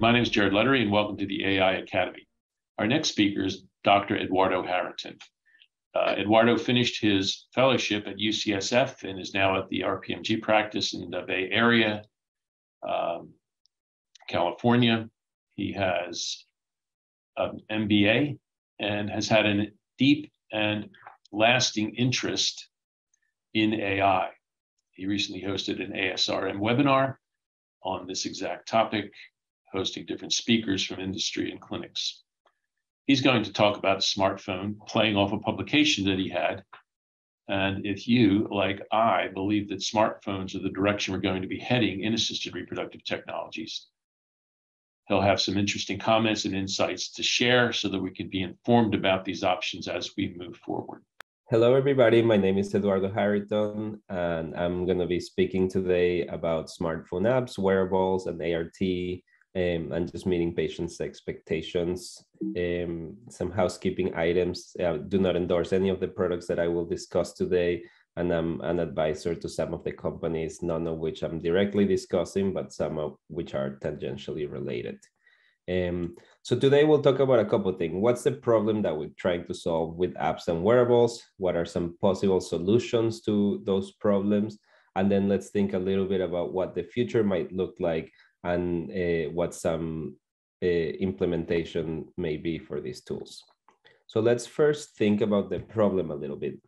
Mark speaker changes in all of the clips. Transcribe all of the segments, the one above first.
Speaker 1: My name is Jared Letterie, and welcome to the AI Academy. Our next speaker is Dr. Eduardo Hariton. Uh, Eduardo finished his fellowship at UCSF and is now at the RPMG practice in the Bay Area, um, California. He has an MBA and has had a deep and lasting interest in AI. He recently hosted an ASRM webinar on this exact topic, hosting different speakers from industry and clinics. He's going to talk about a smartphone playing off a publication that he had. And if you, like I, believe that smartphones are the direction we're going to be heading in assisted reproductive technologies, he'll have some interesting comments and insights to share so that we can be informed about these options as we move forward.
Speaker 2: Hello, everybody. My name is Eduardo Hariton, and I'm going to be speaking today about smartphone apps, wearables, and ART, um, and just meeting patients' expectations. Um, some housekeeping items. Uh, do not endorse any of the products that I will discuss today, and I'm an advisor to some of the companies, none of which I'm directly discussing, but some of which are tangentially related. Um, so today we'll talk about a couple things. What's the problem that we're trying to solve with apps and wearables? What are some possible solutions to those problems? And then let's think a little bit about what the future might look like and uh, what some uh, implementation may be for these tools. So let's first think about the problem a little bit.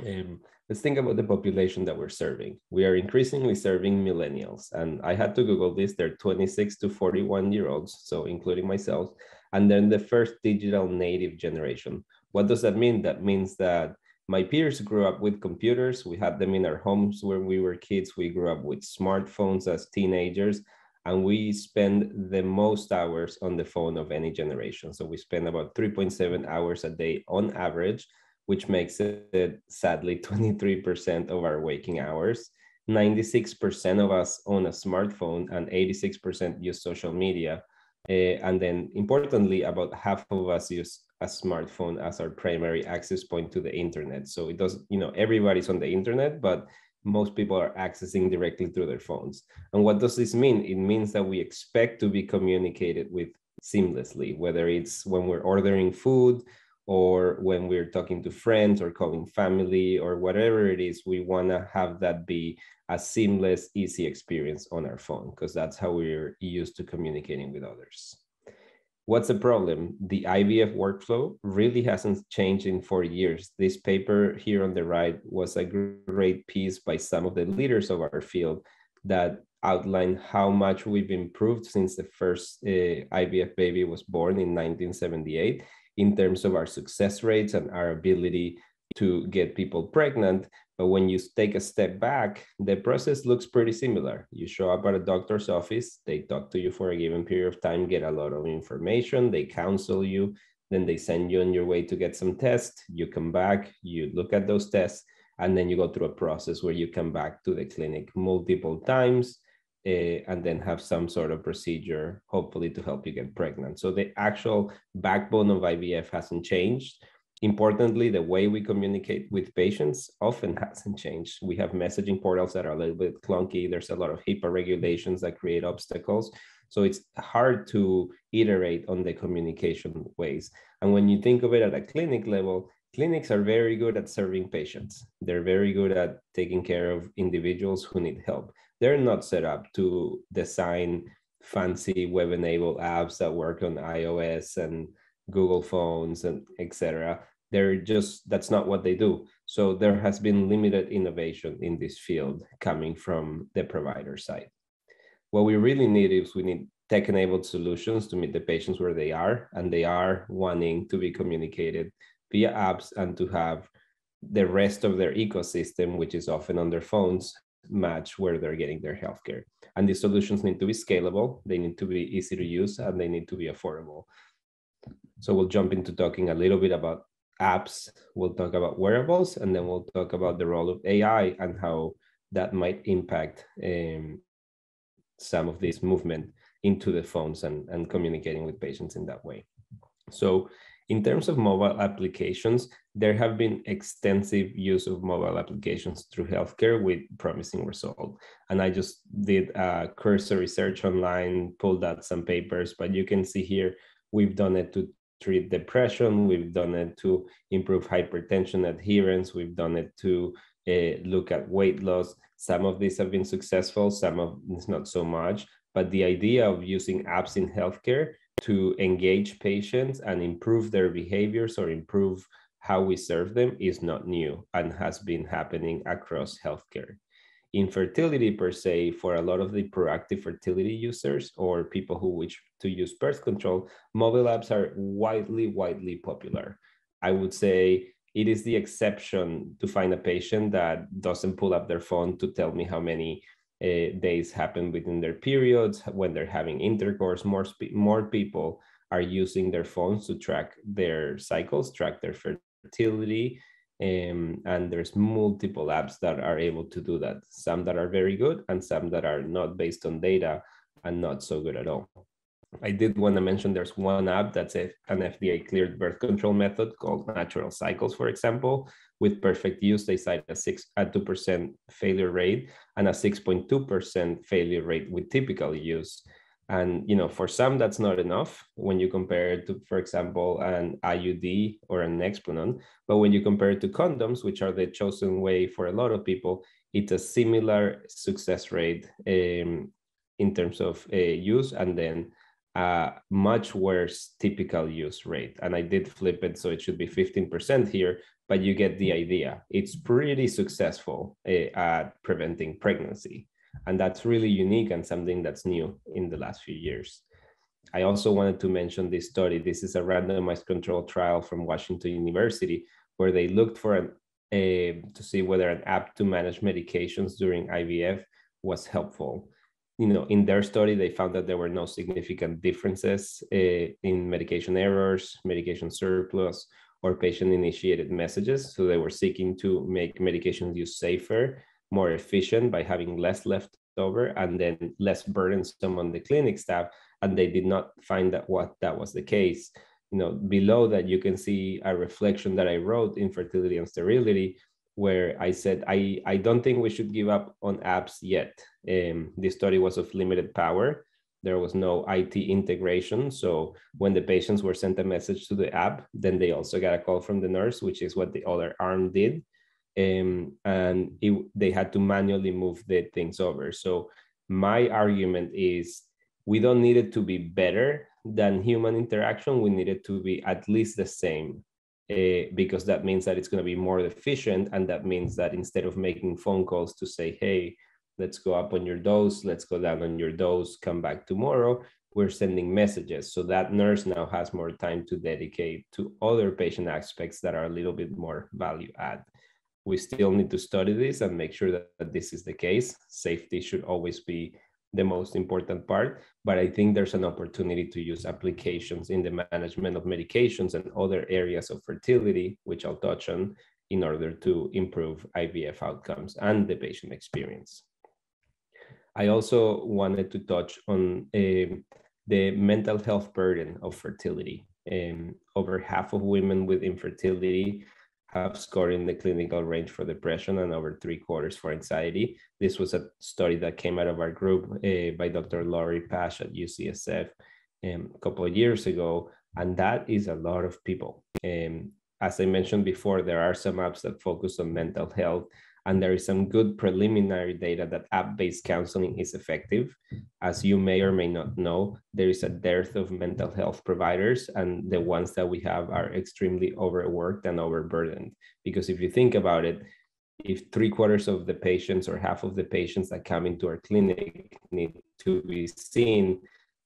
Speaker 2: Um, let's think about the population that we're serving. We are increasingly serving millennials, and I had to Google this. They're 26 to 41 year olds, so including myself, and then the first digital native generation. What does that mean? That means that my peers grew up with computers. We had them in our homes when we were kids. We grew up with smartphones as teenagers, and we spend the most hours on the phone of any generation. So we spend about 3.7 hours a day on average which makes it sadly 23% of our waking hours. 96% of us own a smartphone and 86% use social media. Uh, and then importantly, about half of us use a smartphone as our primary access point to the internet. So it does, you know, everybody's on the internet, but most people are accessing directly through their phones. And what does this mean? It means that we expect to be communicated with seamlessly, whether it's when we're ordering food, or when we're talking to friends or calling family or whatever it is, we want to have that be a seamless, easy experience on our phone because that's how we're used to communicating with others. What's the problem? The IVF workflow really hasn't changed in four years. This paper here on the right was a great piece by some of the leaders of our field that outlined how much we've improved since the first uh, IVF baby was born in 1978 in terms of our success rates and our ability to get people pregnant. But when you take a step back, the process looks pretty similar. You show up at a doctor's office, they talk to you for a given period of time, get a lot of information, they counsel you, then they send you on your way to get some tests. You come back, you look at those tests, and then you go through a process where you come back to the clinic multiple times uh, and then have some sort of procedure, hopefully to help you get pregnant. So the actual backbone of IVF hasn't changed. Importantly, the way we communicate with patients often hasn't changed. We have messaging portals that are a little bit clunky. There's a lot of HIPAA regulations that create obstacles. So it's hard to iterate on the communication ways. And when you think of it at a clinic level, clinics are very good at serving patients. They're very good at taking care of individuals who need help they're not set up to design fancy web-enabled apps that work on iOS and Google phones and etc. They're just that's not what they do. So there has been limited innovation in this field coming from the provider side. What we really need is we need tech-enabled solutions to meet the patients where they are, and they are wanting to be communicated via apps and to have the rest of their ecosystem, which is often on their phones, match where they're getting their healthcare. And these solutions need to be scalable, they need to be easy to use, and they need to be affordable. So we'll jump into talking a little bit about apps, we'll talk about wearables, and then we'll talk about the role of AI and how that might impact um, some of this movement into the phones and, and communicating with patients in that way. So In terms of mobile applications, there have been extensive use of mobile applications through healthcare with promising results. And I just did a cursory search online, pulled out some papers, but you can see here we've done it to treat depression, we've done it to improve hypertension adherence, we've done it to uh, look at weight loss. Some of these have been successful, some of it's not so much. But the idea of using apps in healthcare to engage patients and improve their behaviors or improve how we serve them is not new and has been happening across healthcare. Infertility per se, for a lot of the proactive fertility users or people who wish to use birth control, mobile apps are widely, widely popular. I would say it is the exception to find a patient that doesn't pull up their phone to tell me how many uh, days happen within their periods, when they're having intercourse. More, more people are using their phones to track their cycles, track their fertility. Um, and there's multiple apps that are able to do that. Some that are very good and some that are not based on data and not so good at all. I did want to mention there's one app that's a, an FDA cleared birth control method called Natural Cycles, for example. With perfect use, they cite a six a two percent failure rate and a six point two percent failure rate with typical use. And you know, for some, that's not enough when you compare it to, for example, an IUD or an Nexplanon. But when you compare it to condoms, which are the chosen way for a lot of people, it's a similar success rate um, in terms of uh, use, and then a much worse typical use rate. And I did flip it, so it should be 15% here, but you get the idea. It's pretty successful uh, at preventing pregnancy. And that's really unique and something that's new in the last few years. I also wanted to mention this study. This is a randomized controlled trial from Washington University where they looked for an, a, to see whether an app to manage medications during IVF was helpful you know, in their study, they found that there were no significant differences uh, in medication errors, medication surplus, or patient-initiated messages. So they were seeking to make medication use safer, more efficient by having less left over, and then less burdensome on the clinic staff. And they did not find that what that was the case. You know, below that you can see a reflection that I wrote, in infertility and sterility, where I said, I, I don't think we should give up on apps yet. Um, this study was of limited power. There was no IT integration. So when the patients were sent a message to the app, then they also got a call from the nurse, which is what the other arm did. Um, and it, they had to manually move the things over. So my argument is we don't need it to be better than human interaction. We need it to be at least the same uh, because that means that it's going to be more efficient. And that means that instead of making phone calls to say, hey, let's go up on your dose, let's go down on your dose, come back tomorrow, we're sending messages. So that nurse now has more time to dedicate to other patient aspects that are a little bit more value add. We still need to study this and make sure that, that this is the case. Safety should always be the most important part. But I think there's an opportunity to use applications in the management of medications and other areas of fertility, which I'll touch on, in order to improve IVF outcomes and the patient experience. I also wanted to touch on uh, the mental health burden of fertility. Um, over half of women with infertility have scored in the clinical range for depression and over three quarters for anxiety. This was a study that came out of our group uh, by Dr. Lauri Pasch at UCSF um, a couple of years ago, and that is a lot of people. Um, as I mentioned before, there are some apps that focus on mental health and there is some good preliminary data that app-based counseling is effective. As you may or may not know, there is a dearth of mental health providers, and the ones that we have are extremely overworked and overburdened. Because if you think about it, if three quarters of the patients or half of the patients that come into our clinic need to be seen,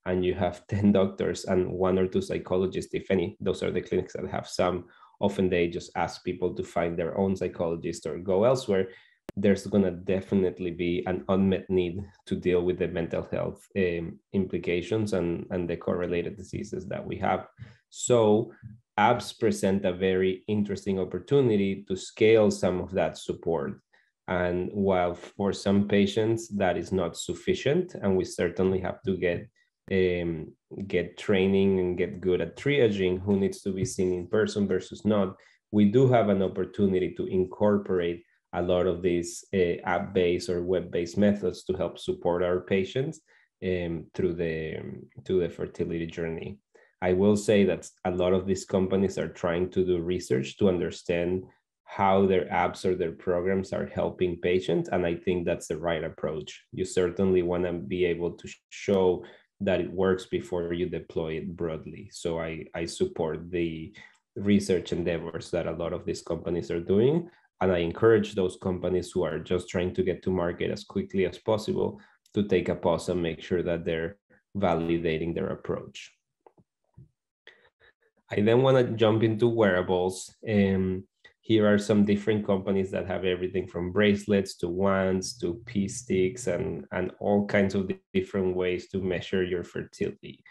Speaker 2: and you have 10 doctors and one or two psychologists, if any, those are the clinics that have some often they just ask people to find their own psychologist or go elsewhere there's going to definitely be an unmet need to deal with the mental health um, implications and, and the correlated diseases that we have. So, apps present a very interesting opportunity to scale some of that support. And while for some patients that is not sufficient, and we certainly have to get um, get training and get good at triaging who needs to be seen in person versus not, we do have an opportunity to incorporate a lot of these uh, app-based or web-based methods to help support our patients um, through the to the fertility journey. I will say that a lot of these companies are trying to do research to understand how their apps or their programs are helping patients, and I think that's the right approach. You certainly want to be able to show that it works before you deploy it broadly. So I, I support the research endeavors that a lot of these companies are doing. And I encourage those companies who are just trying to get to market as quickly as possible to take a pause and make sure that they're validating their approach. I then want to jump into wearables. Um, here are some different companies that have everything from bracelets to wands to pee sticks and, and all kinds of different ways to measure your fertility.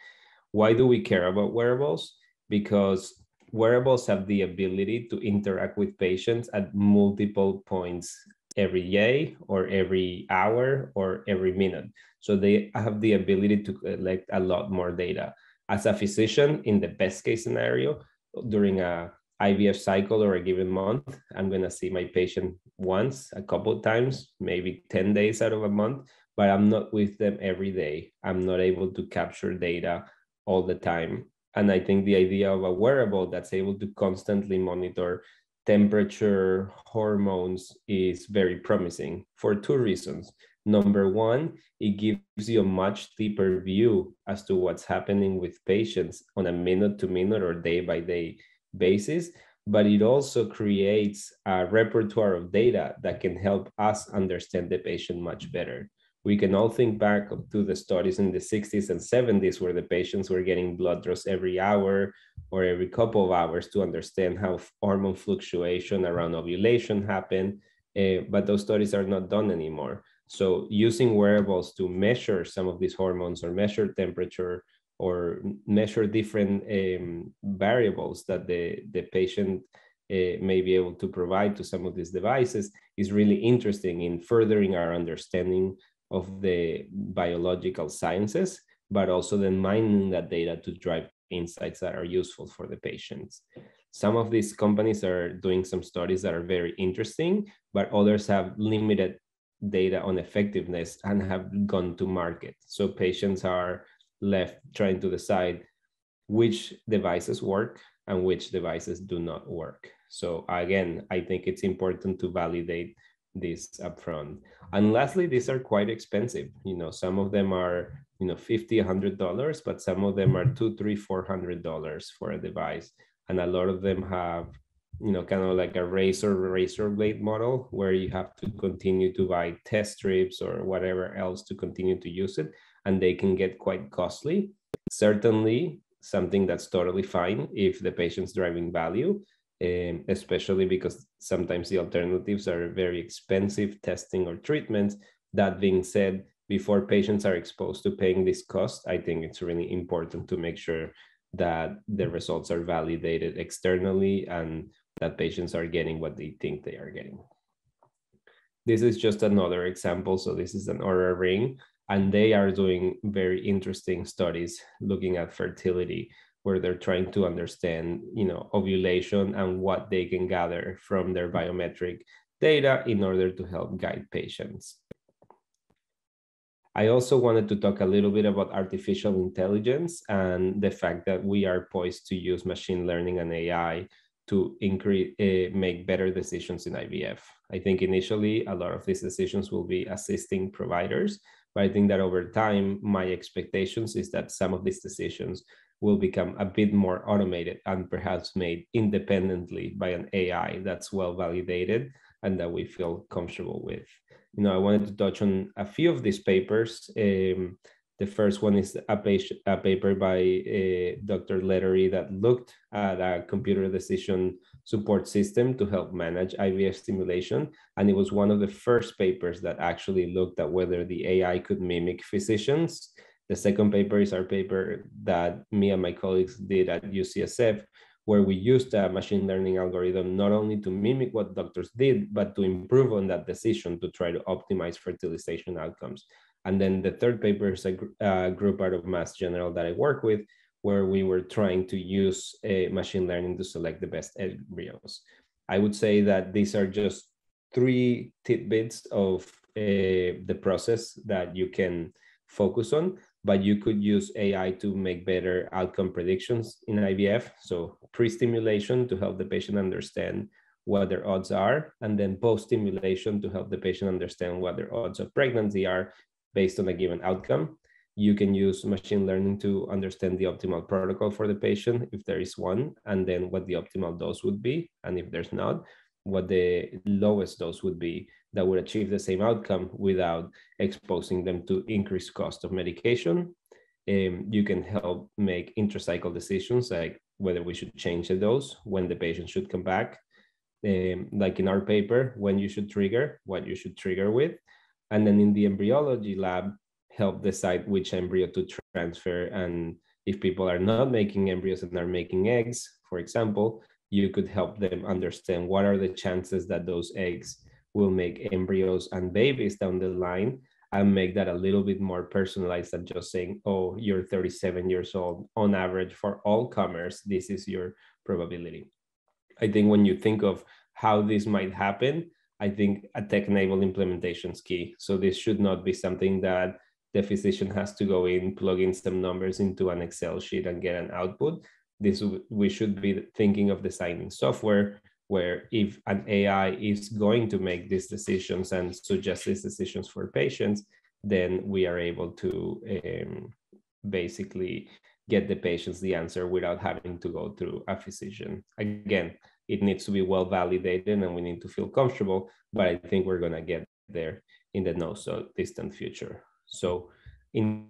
Speaker 2: Why do we care about wearables? Because wearables have the ability to interact with patients at multiple points every day or every hour or every minute. So they have the ability to collect a lot more data. As a physician, in the best case scenario, during a IVF cycle or a given month, I'm going to see my patient once, a couple times, maybe 10 days out of a month, but I'm not with them every day. I'm not able to capture data all the time. And I think the idea of a wearable that's able to constantly monitor temperature, hormones is very promising for two reasons. Number one, it gives you a much deeper view as to what's happening with patients on a minute to minute or day by day basis, but it also creates a repertoire of data that can help us understand the patient much better. We can all think back to the studies in the 60s and 70s where the patients were getting blood draws every hour or every couple of hours to understand how hormone fluctuation around ovulation happened. Uh, but those studies are not done anymore. So using wearables to measure some of these hormones or measure temperature or measure different um, variables that the, the patient uh, may be able to provide to some of these devices is really interesting in furthering our understanding of the biological sciences, but also then mining that data to drive insights that are useful for the patients. Some of these companies are doing some studies that are very interesting, but others have limited data on effectiveness and have gone to market. So patients are left trying to decide which devices work and which devices do not work. So again, I think it's important to validate this upfront. And lastly, these are quite expensive. You know, some of them are, you know, 50, $100, but some of them are two, three, $400 for a device. And a lot of them have, you know, kind of like a razor, razor blade model where you have to continue to buy test strips or whatever else to continue to use it and they can get quite costly. Certainly, something that's totally fine if the patient's driving value, um, especially because sometimes the alternatives are very expensive testing or treatments. That being said, before patients are exposed to paying this cost, I think it's really important to make sure that the results are validated externally and that patients are getting what they think they are getting. This is just another example. So this is an Oura ring and they are doing very interesting studies looking at fertility where they're trying to understand you know ovulation and what they can gather from their biometric data in order to help guide patients. I also wanted to talk a little bit about artificial intelligence and the fact that we are poised to use machine learning and ai to increase uh, make better decisions in ivf i think initially a lot of these decisions will be assisting providers but I think that over time, my expectations is that some of these decisions will become a bit more automated and perhaps made independently by an AI that's well validated and that we feel comfortable with. You know, I wanted to touch on a few of these papers. Um, the first one is a, a paper by uh, Dr. Letterie that looked at a computer decision support system to help manage IVF stimulation. And it was one of the first papers that actually looked at whether the AI could mimic physicians. The second paper is our paper that me and my colleagues did at UCSF, where we used a machine learning algorithm not only to mimic what doctors did, but to improve on that decision to try to optimize fertilization outcomes. And then the third paper is a uh, group out of Mass General that I work with, where we were trying to use uh, machine learning to select the best embryos. I would say that these are just three tidbits of uh, the process that you can focus on, but you could use AI to make better outcome predictions in IVF. So pre-stimulation to help the patient understand what their odds are, and then post-stimulation to help the patient understand what their odds of pregnancy are based on a given outcome. You can use machine learning to understand the optimal protocol for the patient, if there is one, and then what the optimal dose would be. And if there's not, what the lowest dose would be that would achieve the same outcome without exposing them to increased cost of medication. Um, you can help make intracycle decisions like whether we should change the dose, when the patient should come back, um, like in our paper, when you should trigger, what you should trigger with. And then in the embryology lab, help decide which embryo to transfer. And if people are not making embryos and are making eggs, for example, you could help them understand what are the chances that those eggs will make embryos and babies down the line and make that a little bit more personalized than just saying, oh, you're 37 years old. On average, for all comers, this is your probability. I think when you think of how this might happen, I think a tech-enabled implementation is key. So this should not be something that the physician has to go in, plug in some numbers into an Excel sheet and get an output. This we should be thinking of designing software where if an AI is going to make these decisions and suggest these decisions for patients, then we are able to um, basically get the patients the answer without having to go through a physician. Again, it needs to be well validated and we need to feel comfortable, but I think we're going to get there in the no so distant future. So in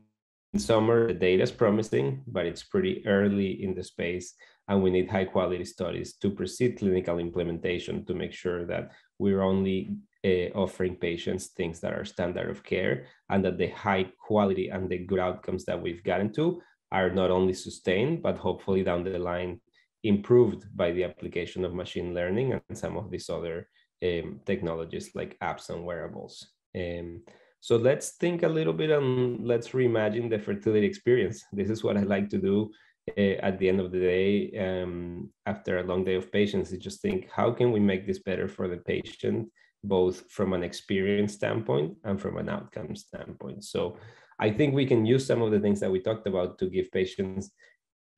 Speaker 2: summer, the data is promising, but it's pretty early in the space and we need high quality studies to proceed clinical implementation to make sure that we're only uh, offering patients things that are standard of care and that the high quality and the good outcomes that we've gotten to are not only sustained, but hopefully down the line improved by the application of machine learning and some of these other um, technologies like apps and wearables. Um, so let's think a little bit and let's reimagine the fertility experience. This is what I like to do uh, at the end of the day um, after a long day of patients. Is just think how can we make this better for the patient, both from an experience standpoint and from an outcome standpoint. So I think we can use some of the things that we talked about to give patients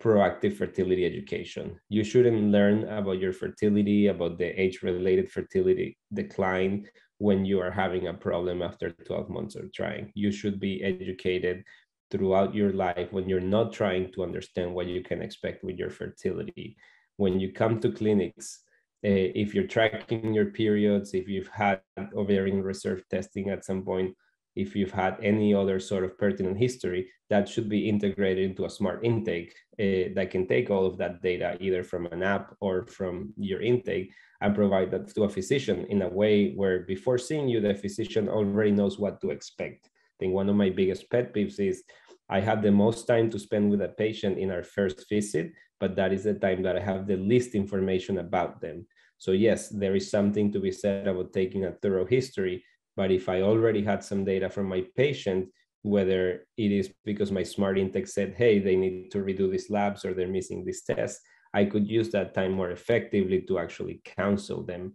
Speaker 2: proactive fertility education. You shouldn't learn about your fertility, about the age related fertility decline when you are having a problem after 12 months of trying. You should be educated throughout your life when you're not trying to understand what you can expect with your fertility. When you come to clinics, uh, if you're tracking your periods, if you've had ovarian reserve testing at some point, if you've had any other sort of pertinent history, that should be integrated into a smart intake uh, that can take all of that data either from an app or from your intake and provide that to a physician in a way where before seeing you, the physician already knows what to expect. I think one of my biggest pet peeves is I have the most time to spend with a patient in our first visit, but that is the time that I have the least information about them. So yes, there is something to be said about taking a thorough history, but if I already had some data from my patient, whether it is because my smart intake said, hey, they need to redo these labs or they're missing this test, I could use that time more effectively to actually counsel them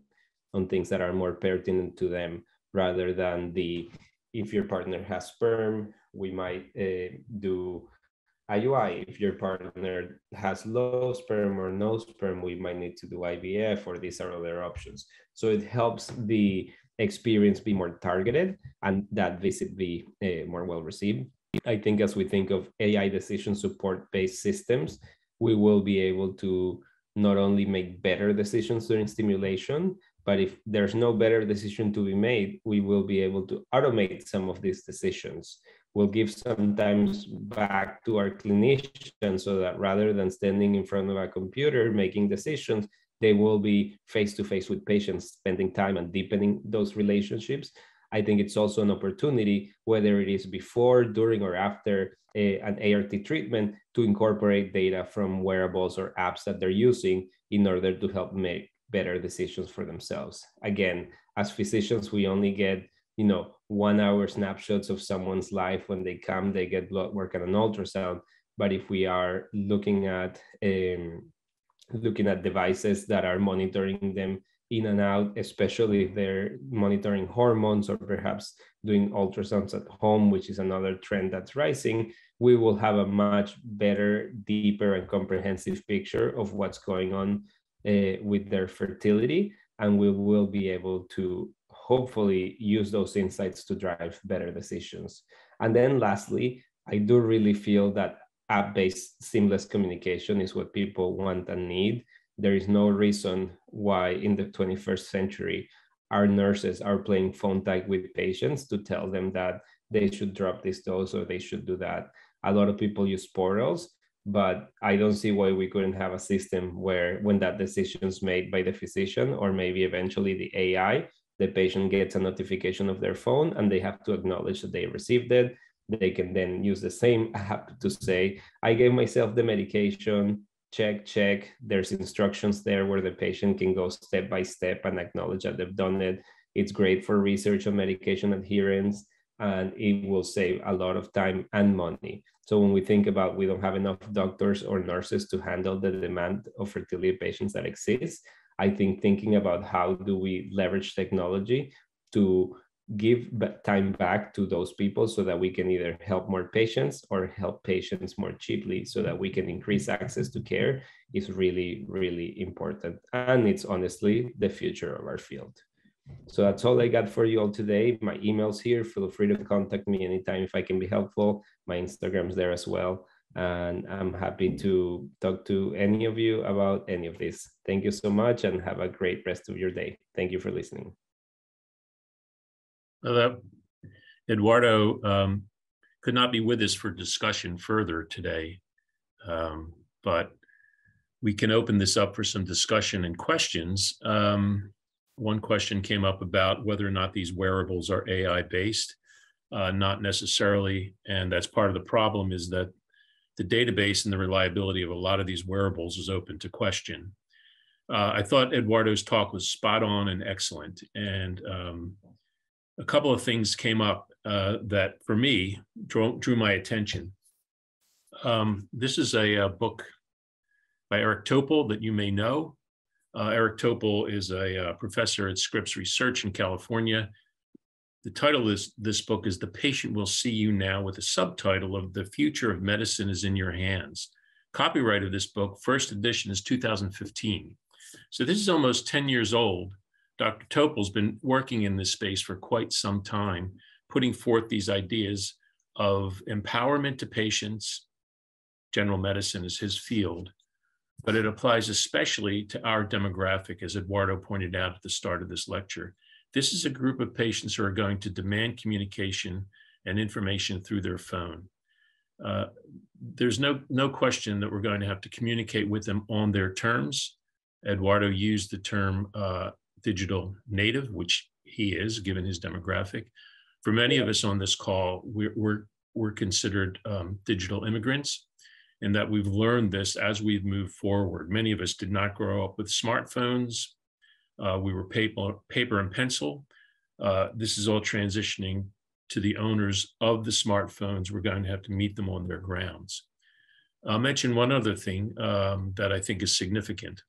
Speaker 2: on things that are more pertinent to them rather than the if your partner has sperm, we might uh, do IUI. If your partner has low sperm or no sperm, we might need to do IVF or these are other options. So it helps the experience be more targeted and that visit be uh, more well received. I think as we think of AI decision support based systems, we will be able to not only make better decisions during stimulation, but if there's no better decision to be made, we will be able to automate some of these decisions. We'll give some times back to our clinicians so that rather than standing in front of a computer making decisions, they will be face to face with patients, spending time and deepening those relationships. I think it's also an opportunity, whether it is before, during, or after a, an ART treatment, to incorporate data from wearables or apps that they're using in order to help make better decisions for themselves. Again, as physicians, we only get you know, one hour snapshots of someone's life when they come, they get blood work and an ultrasound. But if we are looking at um, looking at devices that are monitoring them in and out, especially if they're monitoring hormones or perhaps doing ultrasounds at home, which is another trend that's rising, we will have a much better, deeper, and comprehensive picture of what's going on uh, with their fertility. And we will be able to hopefully use those insights to drive better decisions. And then lastly, I do really feel that app-based seamless communication is what people want and need. There is no reason why in the 21st century our nurses are playing phone tag with patients to tell them that they should drop this dose or they should do that. A lot of people use portals, but I don't see why we couldn't have a system where when that decision is made by the physician or maybe eventually the AI, the patient gets a notification of their phone and they have to acknowledge that they received it they can then use the same app to say, I gave myself the medication, check, check. There's instructions there where the patient can go step by step and acknowledge that they've done it. It's great for research on medication adherence and it will save a lot of time and money. So when we think about we don't have enough doctors or nurses to handle the demand of fertility patients that exists, I think thinking about how do we leverage technology to give time back to those people so that we can either help more patients or help patients more cheaply so that we can increase access to care is really really important. And it's honestly the future of our field. So that's all i got for you all today. My email's here. Feel free to contact me anytime if i can be helpful. My instagram's there as well. And i'm happy to talk to any of you about any of this. Thank you so much and have a great rest of your day. Thank you for listening
Speaker 1: that Eduardo um, could not be with us for discussion further today, um, but we can open this up for some discussion and questions. Um, one question came up about whether or not these wearables are AI based. Uh, not necessarily, and that's part of the problem is that the database and the reliability of a lot of these wearables is open to question. Uh, I thought Eduardo's talk was spot on and excellent, and um, a couple of things came up uh, that, for me, drew, drew my attention. Um, this is a, a, book by Eric Topol that you may know. Uh, Eric Topol is a, a, uh, professor at Scripps Research in California. The title of this book is The Patient Will See You Now, with a subtitle of The Future of Medicine is in Your Hands. Copyright of this book, first edition, is 2015. So this is almost 10 years old. Dr. Topol's been working in this space for quite some time, putting forth these ideas of empowerment to patients. General medicine is his field, but it applies especially to our demographic, as Eduardo pointed out at the start of this lecture. This is a group of patients who are going to demand communication and information through their phone. Uh, there's no, no question that we're going to have to communicate with them on their terms. Eduardo used the term uh, digital native, which he is, given his demographic. For many of us on this call, we're, we're, we're considered um, digital immigrants, and that we've learned this as we've moved forward. Many of us did not grow up with smartphones. Uh, we were paper, paper and pencil. Uh, this is all transitioning to the owners of the smartphones. We're going to have to meet them on their grounds. I'll mention one other thing um, that I think is significant.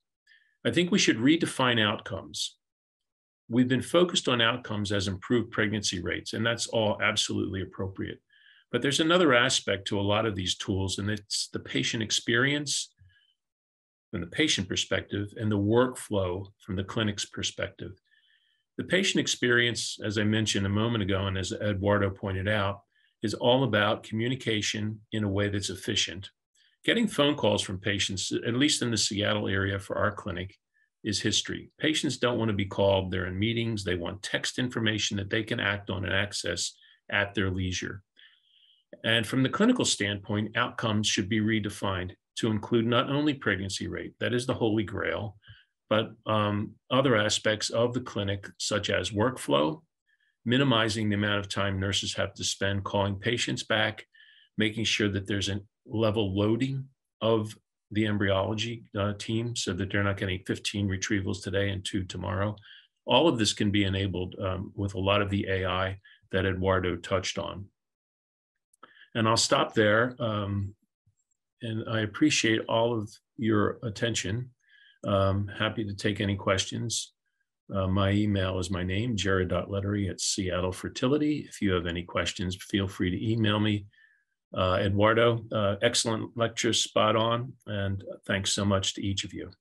Speaker 1: I think we should redefine outcomes we've been focused on outcomes as improved pregnancy rates, and that's all absolutely appropriate. But there's another aspect to a lot of these tools, and it's the patient experience from the patient perspective and the workflow from the clinic's perspective. The patient experience, as I mentioned a moment ago, and as Eduardo pointed out, is all about communication in a way that's efficient. Getting phone calls from patients, at least in the Seattle area for our clinic, is history. Patients don't want to be called, they're in meetings, they want text information that they can act on and access at their leisure. And from the clinical standpoint, outcomes should be redefined to include not only pregnancy rate, that is the holy grail, but um, other aspects of the clinic, such as workflow, minimizing the amount of time nurses have to spend calling patients back, making sure that there's a level loading of the embryology uh, team so that they're not getting 15 retrievals today and two tomorrow. all of this can be enabled um, with a lot of the AI that Eduardo touched on. And I'll stop there. Um, and I appreciate all of your attention. Um, happy to take any questions. Uh, my email is my name, jared.letterie at Seattle Fertility. If you have any questions, feel free to email me. Uh, Eduardo, uh, excellent lecture, spot on, and thanks so much to each of you.